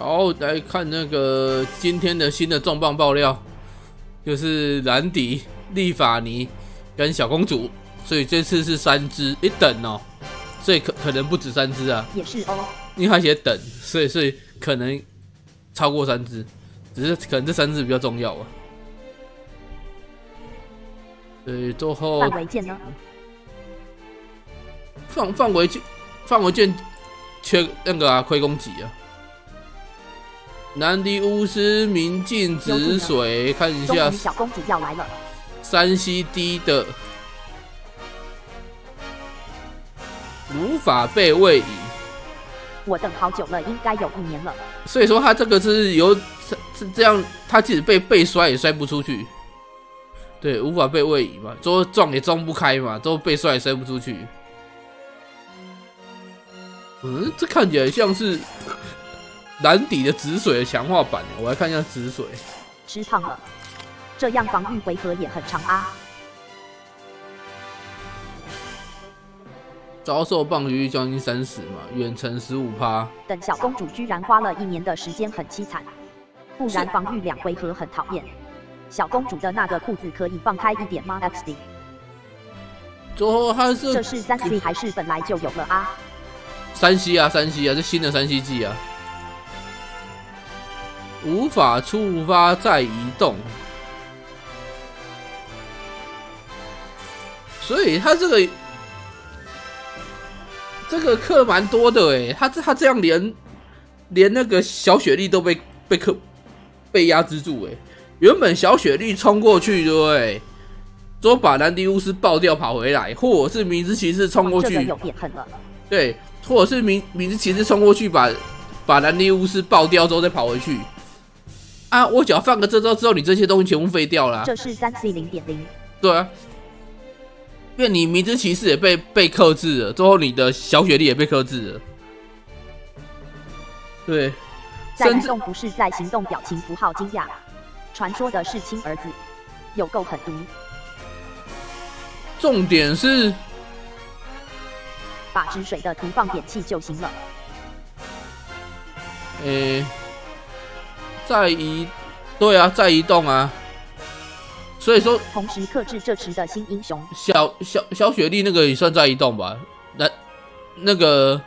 好，来看那个今天的新的重磅爆料，就是兰迪、利法尼跟小公主，所以这次是三只，一等哦，所以可可能不止三只啊，也是哦。因为他写等，所以所以可能超过三只，只是可能这三只比较重要啊。对，最后范围键呢？范范围键，范围键缺那个啊，亏攻击啊。南迪巫师明镜止水，看一下小公主要来了。山西 D 的无法被位移。我等好久了，应该有一年了。所以说他这个是有是这样，他即使被被摔也摔不出去。对，无法被位移嘛，之后撞也撞不开嘛，之后被摔也摔不出去。嗯，这看起来像是。蓝底的止水的强化版，我来看一下止水。吃胖了，这样防御回合也很长啊。遭受棒率将近三十嘛，远程十五趴。等小公主居然花了一年的时间，很凄惨。不然防御两回合很讨厌。小公主的那个裤子可以放开一点吗？XD。最后还是这是三 C 还是本来就有了啊？三 C 啊，三 C 啊，这新的三 C 技啊。无法触发再移动，所以他这个这个克蛮多的哎，他这他这样连连那个小雪莉都被被克被压制住哎，原本小雪莉冲过去对不对？之后把兰迪乌斯爆掉跑回来，或者是明之骑士冲过去，有点狠了。对，或者是明明之骑士冲过去把把兰迪乌斯爆掉之后再跑回去。啊！我只要放个这招之后，你这些东西全部废掉了。这是三 C 零点零。对啊，因为你迷之骑士也被被克制了，之后你的小雪莉也被克制了。对，在行动不是在行动，表情符号惊讶。传说的是亲儿子，有够狠毒。重点是把止水的图放点气就行了。诶。在移，对啊，在移动啊，所以说同时克制这池的新英雄小小小雪莉那个也算在移动吧？那那个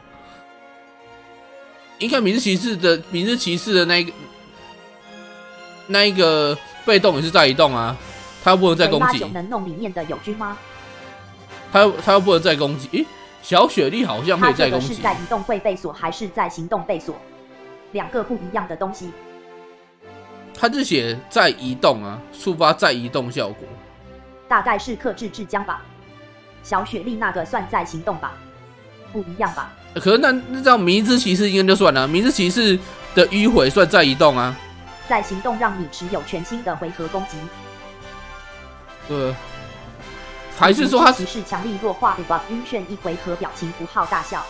应该明日骑士的明日骑士的那一个那一个被动也是在移动啊，他又不能再攻击。能弄里面的友军吗？他又他又不能再攻击？诶，小雪莉好像可以再攻击。是在移动会被锁，还是在行动被锁？两个不一样的东西。它是写再移动啊，触发再移动效果，大概是克制制浆吧。小雪莉那个算在行动吧，不一样吧？可是那那这样明之骑士应该就算了，迷之骑士的迂回算在移动啊，在行动让你持有全新的回合攻击。对，还是说他只是强力弱化对吧？晕眩一回合表情符号大笑，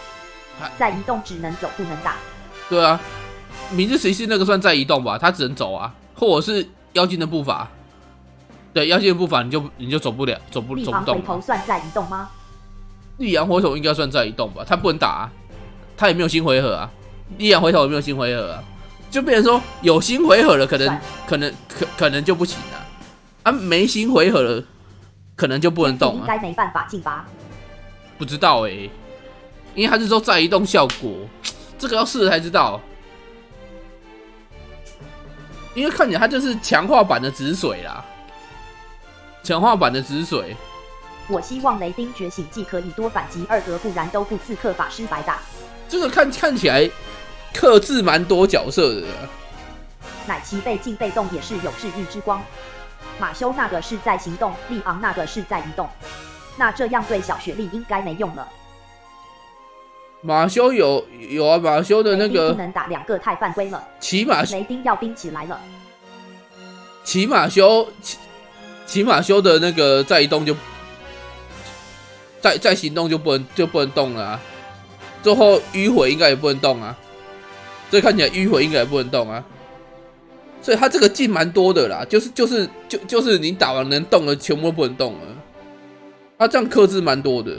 在移动只能走不能打。对啊。明日骑士那个算在移动吧，他只能走啊，或者是妖精的步伐。对，妖精的步伐你就你就走不了，走不走不动。回头算在移动吗？绿阳回头应该算在移动吧，他不能打，啊，他也没有新回合啊。绿阳回头也没有新回合啊，就变成说有新回合了，可能可能可可能就不行了。啊，没新回合了，可能就不能动。应该没办法进吧？不知道哎，因为他是说在移动效果，这个要试才知道。因为看起来它就是强化版的止水啦，强化版的止水。我希望雷丁觉醒技可以多反击二格，不然都不刺客法师白打。这个看看起来克制蛮多角色的。奶奇被禁被动也是有治愈之光。马修那个是在行动，利昂那个是在移动。那这样对小雪莉应该没用了。马修有有啊，马修的那个不能打两个太犯规了。骑马雷丁要冰起来了。骑马修骑骑马修的那个再移动就再再行动就不能就不能动了啊。最后迂回应该也不能动啊。所以看起来迂回应该也不能动啊。所以他这个进蛮多的啦，就是就是就就是你打完能动的全部都不能动了。他这样克制蛮多的。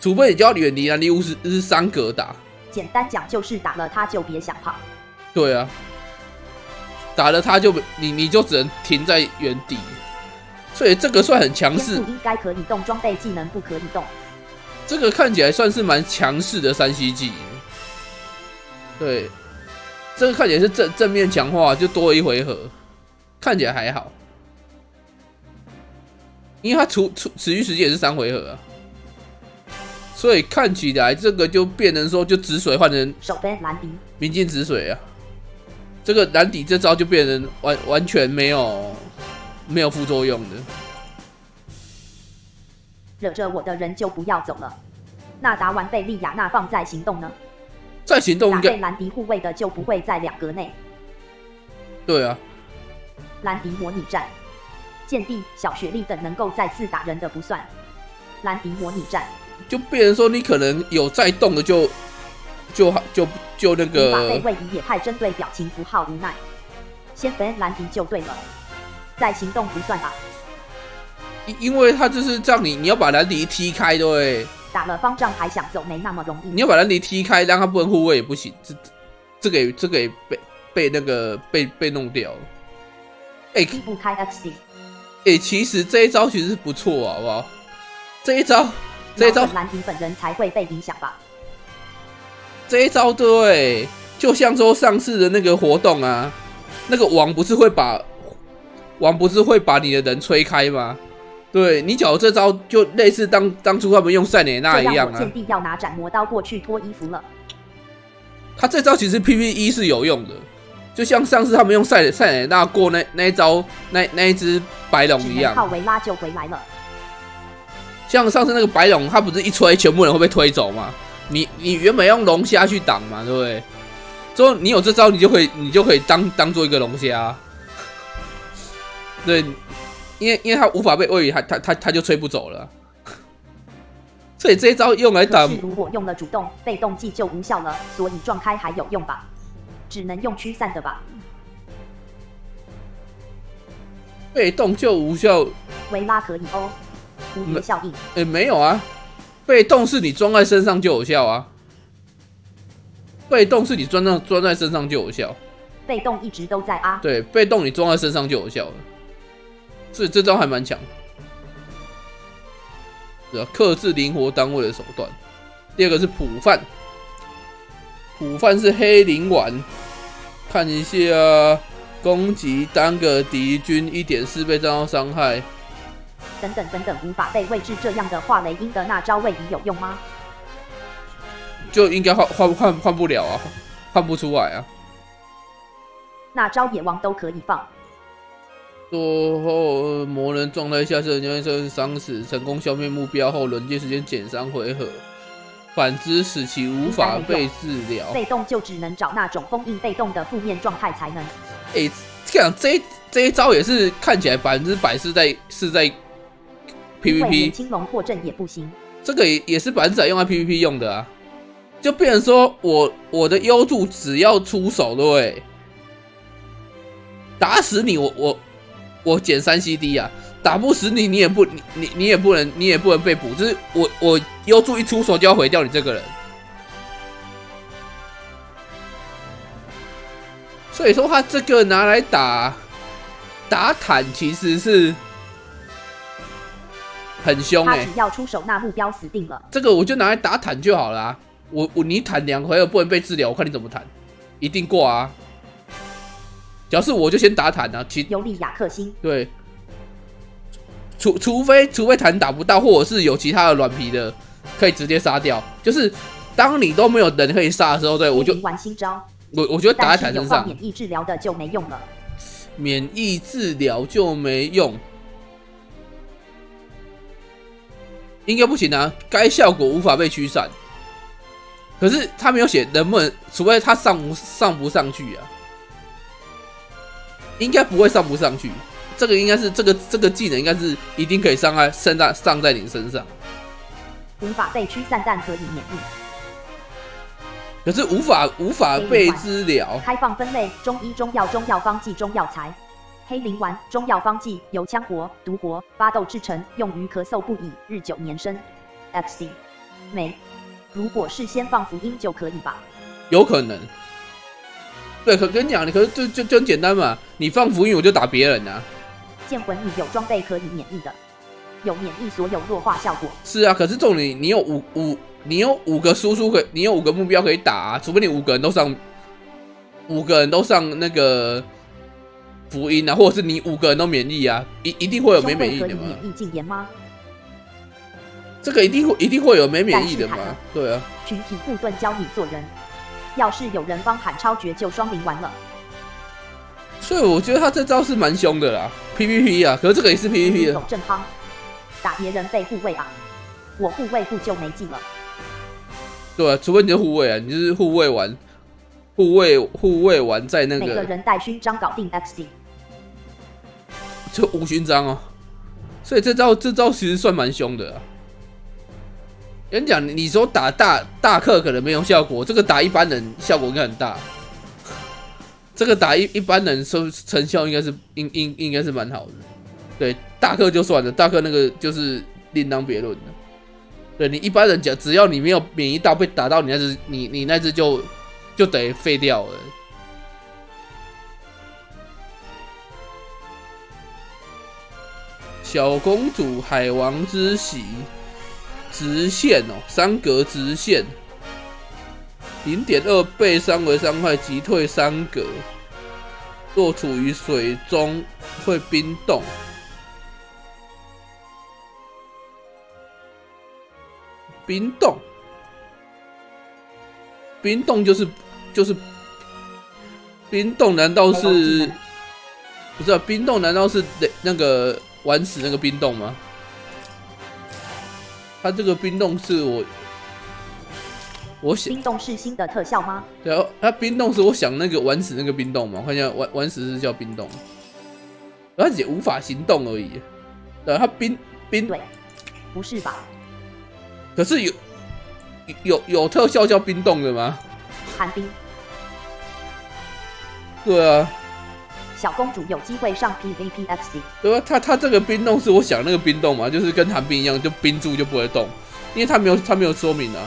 除非你就要远离啊，离巫师是三格打，简单讲就是打了他就别想跑。对啊，打了他就你你就只能停在原地，所以这个算很强势。应该可以动，装备技能不可以动。这个看起来算是蛮强势的三 C 技。对，这个看起来是正正面强化，就多一回合，看起来还好。因为它除除持续时间也是三回合啊，所以看起来这个就变成说，就止水换成手边蓝迪，明镜止水啊。这个蓝底这招就变成完完全没有没有副作用的。惹着我的人就不要走了。那打完贝利亚那放在行动呢？在行动应该。被兰迪护卫的就不会在两格内。对啊。兰迪模拟战。剑帝、小雪莉等能够再次打人的不算。兰迪模拟战，就变成说你可能有在动的就就就就那个。把被位移也太针对表情符号无奈。先分兰迪就对了，再行动不算吧。因因为他就是让，你你要把兰迪踢开，对。打了方丈还想走没那么容易。你要把兰迪踢开，让他不能护卫也不行，这这个这个也被被那个被被弄掉。哎，踢不开 X。哎，其实这一招其实是不错，好不好？这一招，这一招，兰迪本人才会被影响吧？这一招对，就像说上次的那个活动啊，那个王不是会把王不是会把你的人吹开吗？对你讲这招就类似当当初他们用塞蕾娜一样啊。剑帝要拿斩魔刀过去脱衣服了。他这招其实 PVE 是有用的。就像上次他们用塞塞乃娜过那那一招那那一只白龙一样，靠维拉就回来了。像上次那个白龙，他不是一吹，全部人会被推走吗？你你原本用龙虾去挡嘛，对不对？之后你有这招，你就可以你就可以当当做一个龙虾。对，因为因为他无法被位移，他他他他就吹不走了。所以这一招用来挡，如果用了主动被动技就无效了，所以撞开还有用吧？只能用驱散的吧？被动就无效。维拉可以哦，蝴蝶效应。诶，没有啊，被动是你装在身上就有效啊。被动是你装在装在身上就有效。被动一直都在啊。对，被动你装在身上就有效了。所以这招还蛮强。是啊，克制灵活单位的手段。第二个是普范。普范是黑灵丸，看一下攻击单个敌军一点四倍战斗伤害。等等等等，无法被位置这样的话，雷音的那招位移有用吗？就应该换换换换不了啊，换不出来啊。那招野王都可以放。最后魔人状态下设将设伤死，成功消灭目标后，轮接时间减三回合。反之，使其无法被治疗。被动就只能找那种封印被动的负面状态才能。哎，这样这这一招也是看起来百分之百是在是在 PVP。青龙破阵也不行。这个也也是板仔用来 PVP 用的啊。就变成说我我的优助只要出手，对不对？打死你，我我我减三 CD 啊。打不死你，你也不你你你也不能你也不能被捕，就是我我优助一出手就要毁掉你这个人，所以说他这个拿来打打坦其实是很凶哎，只要出手那目标死定了。这个我就拿来打坦就好了，我我你坦两回合不能被治疗，我看你怎么坦，一定挂啊！只要是我就先打坦啊，其尤利亚克星对。除除非除非坦打不到，或者是有其他的软皮的，可以直接杀掉。就是当你都没有人可以杀的时候，对我就玩新招。我我觉得打在坦身上，免疫治疗的就没用了。免疫治疗就没用，应该不行啊。该效果无法被驱散。可是他没有写能不能，除非他上上不上去啊？应该不会上不上去。这个应该是这个这个技能应该是一定可以上在身上上在你身上，无法被驱散但可以免疫，可是无法无法被治疗。开放分类：中医、中药、中药方剂、中药材。黑灵丸，中药方剂，由羌活、独活、巴豆制成，用于咳嗽不已、日久年深。FC，没，如果是先放福音就可以吧？有可能。对，可跟你讲，你可是就就就很简单嘛，你放福音我就打别人啊。剑魂你有装备可以免疫的，有免疫所有弱化效果。是啊，可是重点你有五五，你有五个输出可，你有五个目标可以打啊，除非你五个人都上，五个人都上那个福音啊，或者是你五个人都免疫啊，一一定会有没免疫的嘛。免疫禁言吗？这个一定会一定会有没免疫的嘛？对啊。群体护盾教你做人。要是有人帮喊超绝，就双赢完了。所以我觉得他这招是蛮凶的啦，PVP 啊，可是这个也是 PVP 的。走正康，打别人被护卫啊，我护卫护就没劲了？对啊，除非你是护卫啊，你就是护卫完，护卫护卫完在那个。每个人带勋章搞定 X。就无勋章哦，所以这招这招其实算蛮凶的啊。跟你讲，你说打大大客可能没有效果，这个打一般人效果应该很大。这个打一一般人收成效应该是应应应该是蛮好的。对，大客就算了，大客那个就是另当别论的。对你一般人讲，只要你没有免疫到被打到，你那只你你那只就就得废掉了。小公主海王之喜。直线哦，三格直线，零点二倍三维伤害，击退三格。若处于水中会冰冻。冰冻，冰冻就是就是冰冻，难道是？不是啊冰冻，难道是那那个玩死那个冰冻吗？它这个冰冻是我，我想冰冻是新的特效吗？对啊，它冰冻是我想那个玩死那个冰冻嘛，看一下玩玩死是叫冰冻，它也无法行动而已。对，它冰冰对，不是吧？可是有有有特效叫冰冻的吗？寒冰。对啊。小公主有机会上 PVPFC 对啊？他他这个冰冻是我想那个冰冻嘛，就是跟寒冰一样，就冰住就不会动，因为他没有他没有说明啊。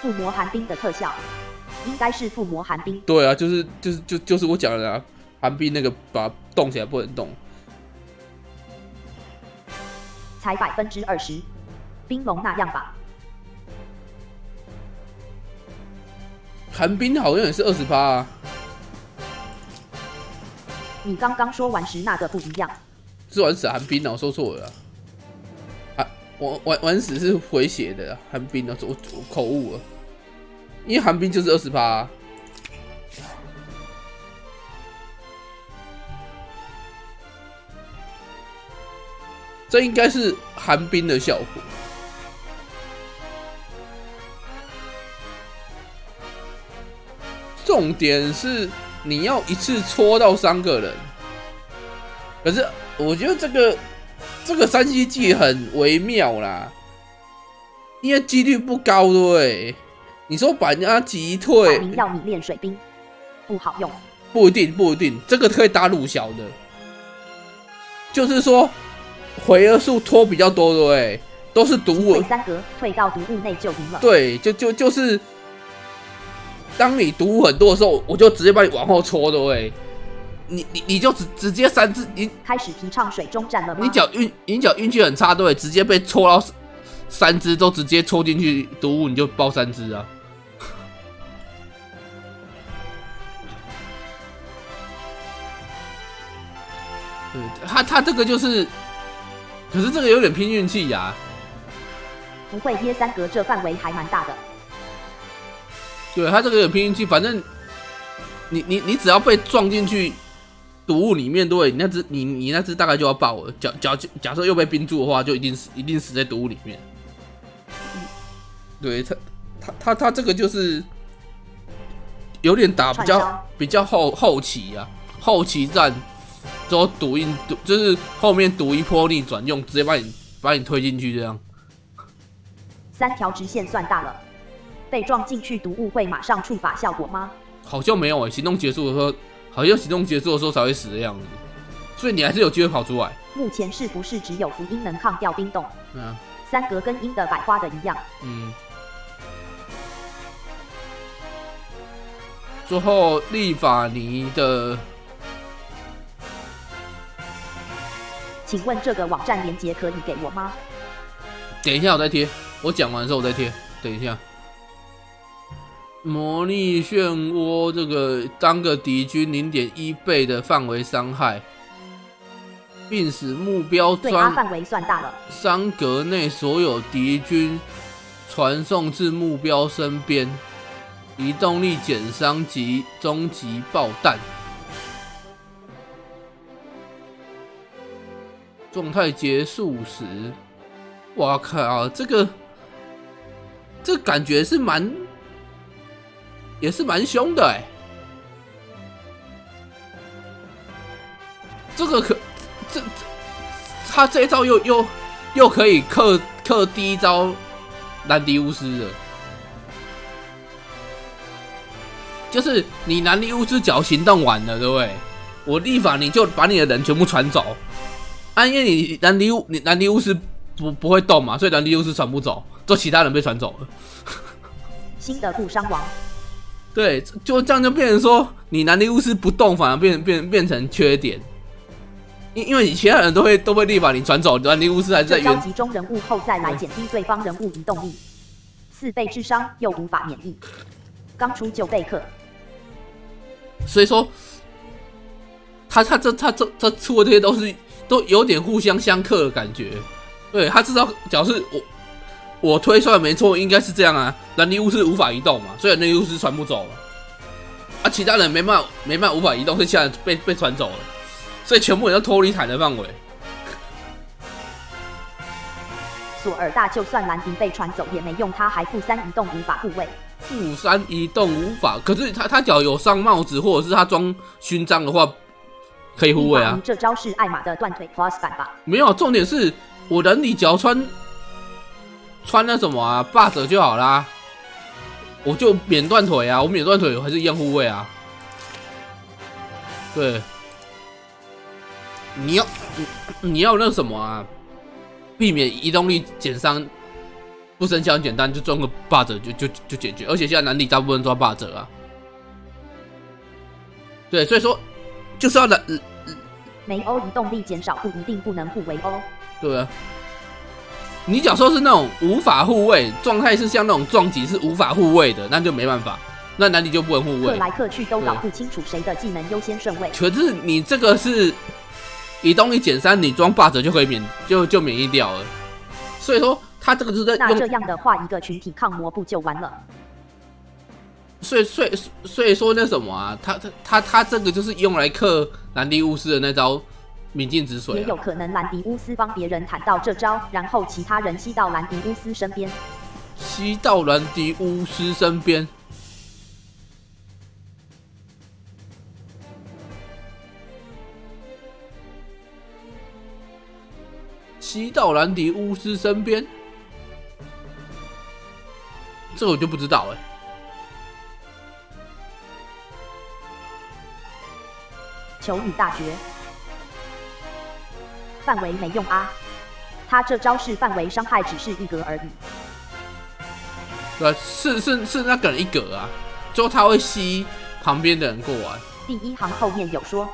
附魔寒冰的特效，应该是附魔寒冰。对啊，就是就是就就是我讲的啊，寒冰那个把它冻起来不能动。才百分之二十，冰龙那样吧。寒冰好像也是二十八啊。你刚刚说完时那个不一样，是玩死寒冰哦，我说错了。啊，玩玩玩死是回血的寒冰哦，我我口误了。因为寒冰就是二十八，这应该是寒冰的效果。重点是。你要一次戳到三个人，可是我觉得这个这个三 C 技很微妙啦，因为几率不高，对你说把人家击退，要你练水兵不好用，不一定不一定，这个可以打鲁小的，就是说回合数拖比较多，对都是毒物，三格退到毒物内就赢了，对，就就就是。当你毒很多的时候，我就直接把你往后戳的喂，你你你就直直接三只，你开始提倡水中战了吗？你脚运你脚运气很差对，直接被戳到三只都直接戳进去毒物，你就爆三只啊。对，他他这个就是，可是这个有点拼运气呀。不会耶三格这范围还蛮大的。对他这个有拼运气，反正你你你只要被撞进去毒雾里面，对，你那只你你那只大概就要爆了。假假假设又被冰住的话，就一定死一定死在毒雾里面。对他他他他这个就是有点打比较比较后后期啊，后期战之后毒印毒就是后面赌一波逆转用，直接把你把你推进去这样。三条直线算大了。被撞进去毒物会马上触发效果吗？好像没有诶，行动结束的时候，好像行动结束的时候才会死的样子，所以你还是有机会跑出来。目前是不是只有福音能抗掉冰冻？嗯，三格跟鹰的百花的一样。嗯。最后，利法尼的，请问这个网站连接可以给我吗？等一下，我再贴。我讲完之后我再贴。等一下，魔力漩涡这个当个敌军零点一倍的范围伤害，并使目标对啊，范围算大了。三格内所有敌军传送至目标身边。移动力减伤及终极爆弹，状态结束时，哇靠！这个这感觉是蛮也是蛮凶的哎，这个可这这他这一招又又又可以克克第一招兰迪乌斯的。就是你南迪乌斯脚行动完了，对不对？我立法你就把你的人全部传走，啊，因为你南迪乌你南迪乌斯不不会动嘛，所以南迪乌斯传不走，就其他人被传走了。新的故伤亡。对，就这样就变成说，你南迪乌斯不动，反而变变变成缺点。因因为你其他人都会都会立法你转走，南迪乌斯还在原。集中人物后再来减低对方人物移动力，四倍智商又无法免疫，刚出就被克。所以说，他他这他这他出的这些都是都有点互相相克的感觉。对他至少，假设我我推算没错，应该是这样啊。兰尼乌斯无法移动嘛，所以兰尼乌斯传不走了。啊，其他人没办法没办法无法移动，所以其他人被被传走了。所以全部人都脱离坦的范围。索尔大就算兰迪被传走也没用，他还负三移动无法护卫。负三移动无法，可是他他脚有上帽子，或者是他装勋章的话，可以护卫啊。这招是艾玛的断腿 plus 版吧？没有，重点是我人里脚穿穿那什么啊，霸者就好啦，我就免断腿啊，我免断腿还是一样护卫啊。对，你要你要那什么啊，避免移动力减伤。不生效很简单，就装个霸者就就就解决。而且现在难敌大部分抓霸者啊，对，所以说就是要难。没欧移动力减少不一定不能互为欧。对啊，你假说是那种无法护卫状态，是像那种撞击是无法护卫的，那就没办法，那男女就不能护卫。克来克去都搞不清楚谁的技能优先顺位。可是你这个是移动一减三，你装霸者就可以免就就免疫掉了，所以说。他这个是在那这样的话，一个群体抗魔不就完了？所以，所以，所以说那什么啊，他他他他这个就是用来克兰迪巫师的那招明镜止水。也有可能兰迪乌斯帮别人弹到这招，然后其他人吸到兰迪乌斯身边。吸到兰迪乌斯身边。吸到兰迪乌斯身边。这我就不知道哎。求雨大绝，范围没用啊！他这招是范围伤害，只是一格而已。对，是是是那个人一格啊，就他会吸旁边的人过来。第一行后面有说。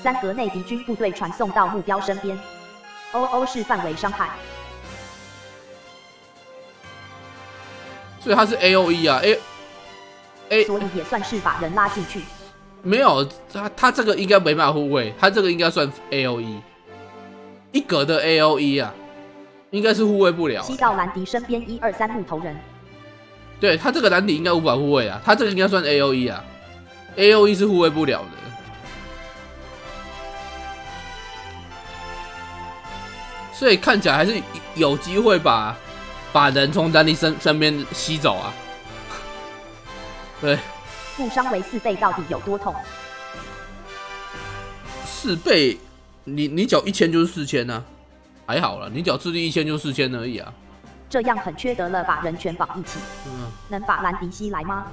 三格内敌军部队传送到目标身边，O O 是范围伤害，所以他是 A O E 啊，A A，所以也算是把人拉进去。没有，他他这个应该没办法护卫，他这个应该算 A O E，一格的 A O E 啊，应该是护卫不了。吸到兰迪身边一二三木头人，对他这个兰迪应该无法护卫啊，他这个应该算 A O E 啊，A O E 是护卫不了的。所以看起来还是有机会把把人从丹尼身身边吸走啊。对，负伤为四倍，到底有多痛？四倍，你你缴一千就是四千呢，还好了，你缴智力一千就四千而已啊。这样很缺德了，把人全绑一起。嗯。能把兰迪吸来吗？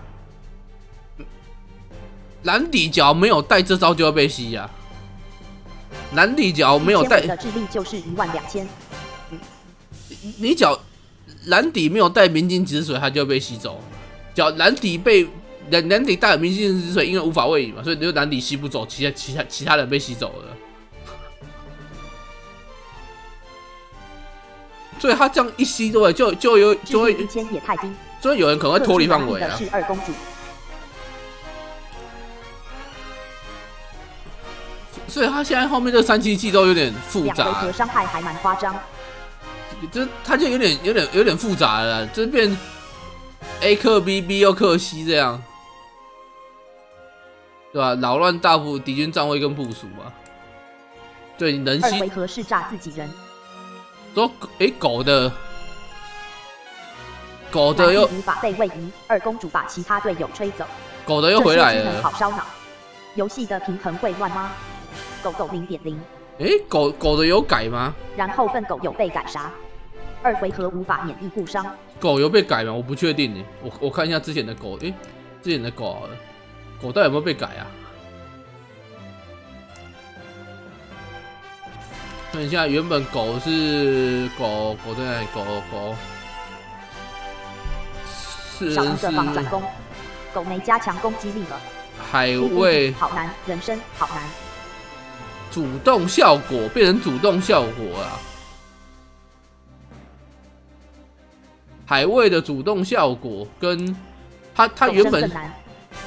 蓝底角没有带这招就要被吸呀、蓝底角没有带的智力就是一万两千。你脚蓝底没有带明镜止水，它就被吸走。脚蓝底被蓝蓝底带了明镜止水，因为无法位移嘛，所以就蓝底吸不走，其他其他其他人被吸走了。所以他这样一吸，对？就就有就会智力一千也太低。就会有人可能会脱离范围啊克制。的是二公主，所以他现在后面这三七技都有点复杂两回，合伤害还蛮夸张。就他就有点有点有点复杂了啦，就变 A 克 B B 又克 C 这样，对吧？扰乱大部敌军站位跟部署嘛。对，人二吸回合是炸自己人，说诶狗的狗的又蓝地无法被位移，二公主把其他队友吹走，狗的又回来了。好烧脑。游戏的平衡会乱吗？狗狗零点零，诶狗狗的有改吗？然后笨狗有被改杀，二回合无法免疫故伤。狗有被改吗？我不确定呢。我我看一下之前的狗，诶，之前的狗好了，狗到底有没有被改啊？看一下，原本狗是狗狗在哪里？狗狗是少一个防攻，狗没加强攻击力了。海一定味好难，人生好难。主动效果变成主动效果啊！海卫的主动效果跟它它原本生更难，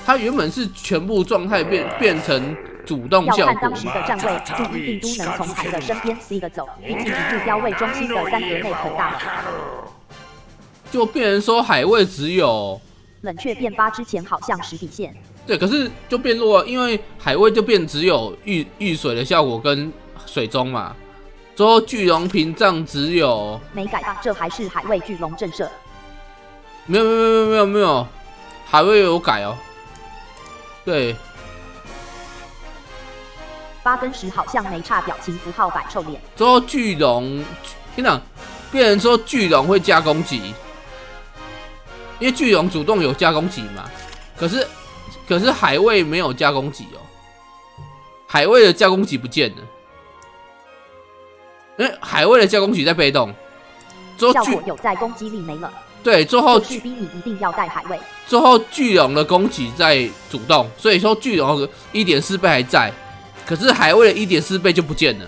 它原本是全部状态变变成主动效果看当时嘛？的站位，注意定都能从海的身边 C 的走，毕竟以目标为中心的三格内很大了。就变成说海卫只有冷却变八之前好像实体线，对，可是就变弱了，因为海卫就变只有遇遇水的效果跟水中嘛。之后巨龙屏障只有没改吧，这还是海卫巨龙震慑。没有没有没有没有没有，海卫有改哦。对，八跟十好像没差，表情符号摆臭脸。之后巨龙，天哪，变成说巨龙会加攻击，因为巨龙主动有加攻击嘛，可是可是海卫没有加攻击哦，海卫的加攻击不见了，因为海卫的加攻击在被动，之后巨效果有在，攻击力没了，对之后巨就是逼你一定要带海卫。之后巨龙的攻击在主动，所以说巨龙一点四倍还在，可是海卫的一点四倍就不见了。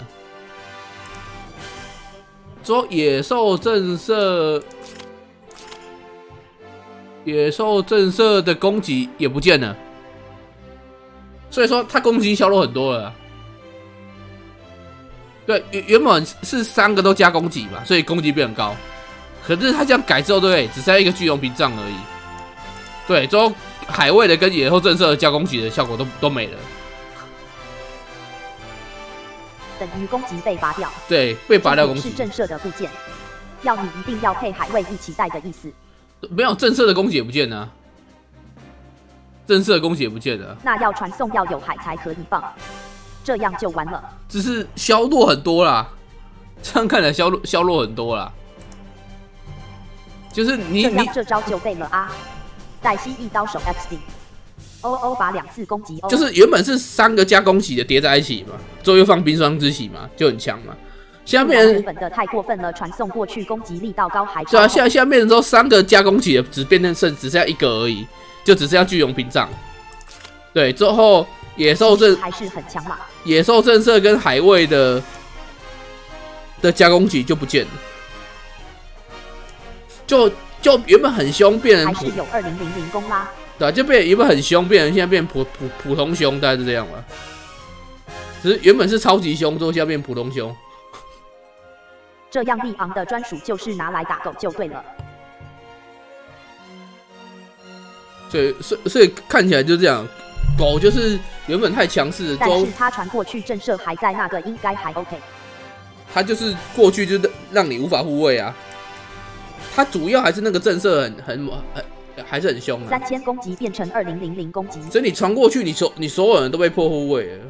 之后野兽震慑，野兽震慑的攻击也不见了，所以说它攻击削弱很多了啊。对，原原本是三个都加攻击嘛，所以攻击变很高。可是他这样改之后，对不对？只剩下一个巨龙屏障而已。对，之后海卫的跟野兽震慑的加攻击的效果都都没了。等于攻击被拔掉，对，被拔掉攻击，是震慑的部件，要你一定要配海卫一起带的意思。没有震慑的攻击也不见呢啊。震慑的攻击也不见了啊，那要传送要有海才可以放，这样就完了。只是削弱很多啦。这样看来削弱削弱很多啦。就是你这你样这招就废了啊！黛西一刀手 XD。O O 把两次攻击欧，就是原本是三个加攻击的叠在一起嘛，最后又放冰霜之喜嘛，就很强嘛。现在变成日本的太过分了，传送过去攻击力道高还对啊，超厚现在现在变成说三个加攻击的只变成剩只剩下一个而已，就只剩下巨龙屏障。对，之后野兽阵还是很强嘛。野兽震慑跟海卫的的加攻击就不见了，就就原本很凶变成还是有二零零零攻啦，对啊，就变原本很凶变成现在变普普普通凶，大概是这样吧。只是原本是超级凶，之后现在变普通凶。这样力昂的专属就是拿来打狗就对了。所以所以所以看起来就这样，狗就是原本太强势但是他传过去震慑还在那个应该还 OK。他就是过去就让你无法护卫啊。他主要还是那个震慑很很很还是很凶啊，三千攻击变成二零零零攻击，所以你传过去，你所你所有人都被破护卫了。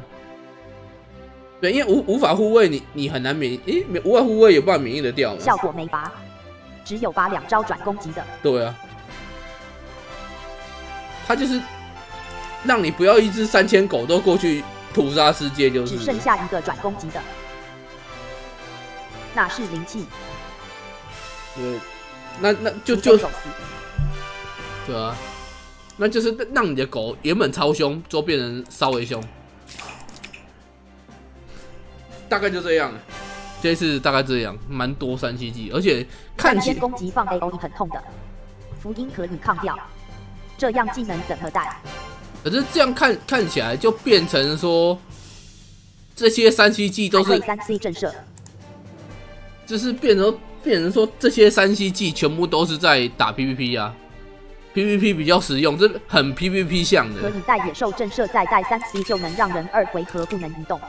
对，因为无无法护卫你，你很难免疫，诶，免无法护卫有办法免疫的掉吗？效果没拔，只有拔两招转攻击的。对啊，他就是让你不要一只三千狗都过去屠杀世界，就是。只剩下一个转攻击的，那是灵气，对，那那就就。对啊，那就是让你的狗原本超凶，之后变成稍微凶，大概就这样。这次大概这样，蛮多三七技，而且看起攻击放 A O E 很痛的，福音可以抗掉，这样技能怎么带？可是这样看看起来就变成说，这些三 C 技都是三 C 震慑，就是变成变成说这些三 C 技全部都是在打 PVP 啊，PVP 比较实用，这很 PVP 向的可。以带野兽震慑，再带三 C 就能让人二回合不能移动。